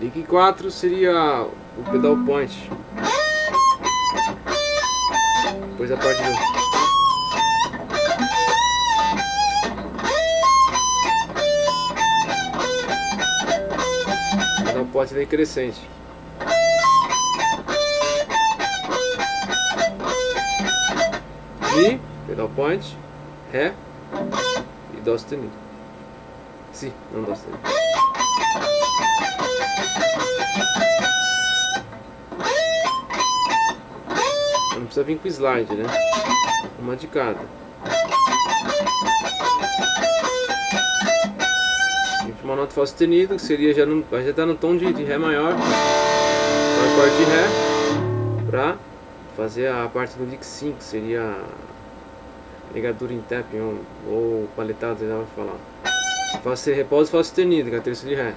Lick 4 seria o pedal point. Depois a parte do... Pedal point vem crescente. Mi, pedal point, Ré e Dó sustenido. Si, não Dó sustenido. Precisa vir com slide, né? Uma de cada. Uma nota Fá sustenido, que seria já no, já estar no tom de, de Ré maior. Então, acorde de Ré para fazer a parte do lick 5, seria ligadura em tapping ou, paletado, já vai falar. Fá repouso, Fá sustenido, que é a terça de Ré.